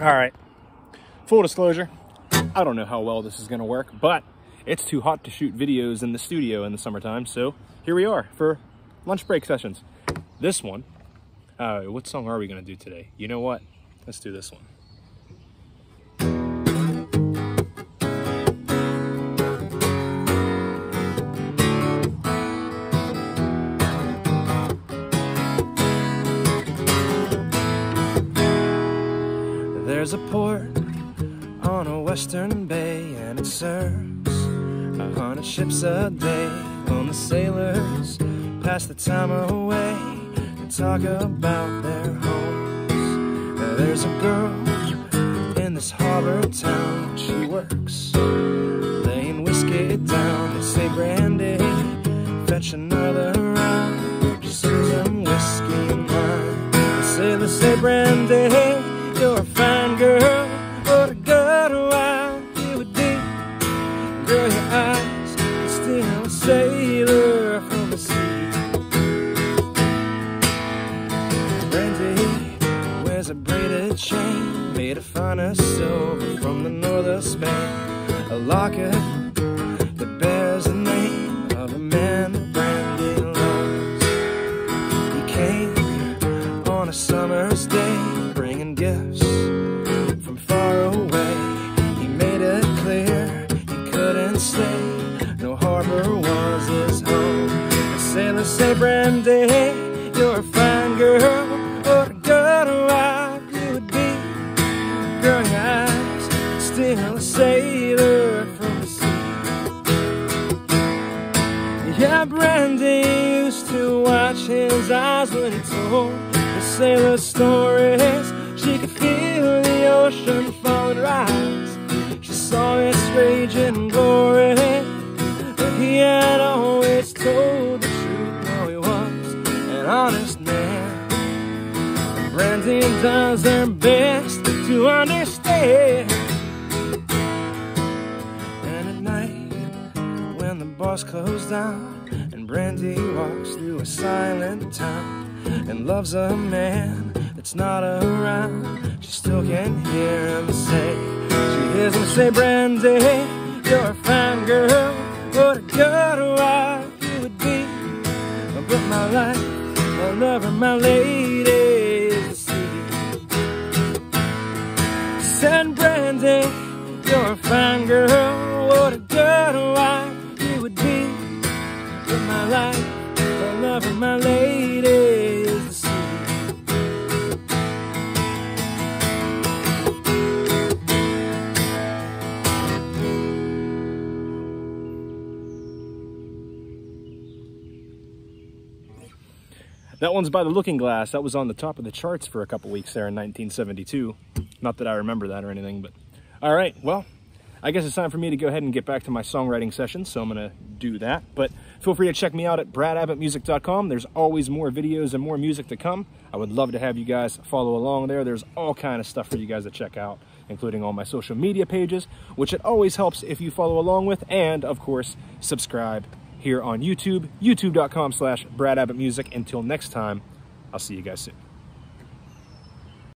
All right, full disclosure, I don't know how well this is gonna work, but it's too hot to shoot videos in the studio in the summertime, so here we are for lunch break sessions. This one, uh, what song are we gonna do today? You know what? Let's do this one. There's a port on a western bay and it serves a hundred ships a day. When the sailors pass the time away and talk about their homes. Now there's a girl in this harbor town. She works laying whiskey down. They say brandy, fetch another chain made of finest silver from the north of Spain. A locket that bears the name of a man that Brandy loves. He came on a summer's day bringing gifts from far away. He made it clear he couldn't stay. No harbor was his home. The sailors say, Brandy, still a sailor from the sea. Yeah, Brandy used to watch his eyes when he told the sailor stories. She could feel the ocean fall and rise. She saw its raging glory. But he had always told the truth. No, he was an honest man. Brandy does her best to understand. Bars close down and Brandy walks through a silent town and loves a man that's not around, she still can hear him say, she hears him say, Brandy, you're a fine girl, what a good wife you would be. But my life, my lover, my lady is the sea. Brandy, you're a fine girl, That one's by the Looking Glass. That was on the top of the charts for a couple weeks there in 1972. Not that I remember that or anything, but all right. Well, I guess it's time for me to go ahead and get back to my songwriting session, so I'm gonna do that. But feel free to check me out at bradabbottmusic.com. There's always more videos and more music to come. I would love to have you guys follow along there. There's all kind of stuff for you guys to check out, including all my social media pages, which it always helps if you follow along with, and of course, subscribe here on YouTube, youtube.com slash bradabbottmusic. Until next time, I'll see you guys soon.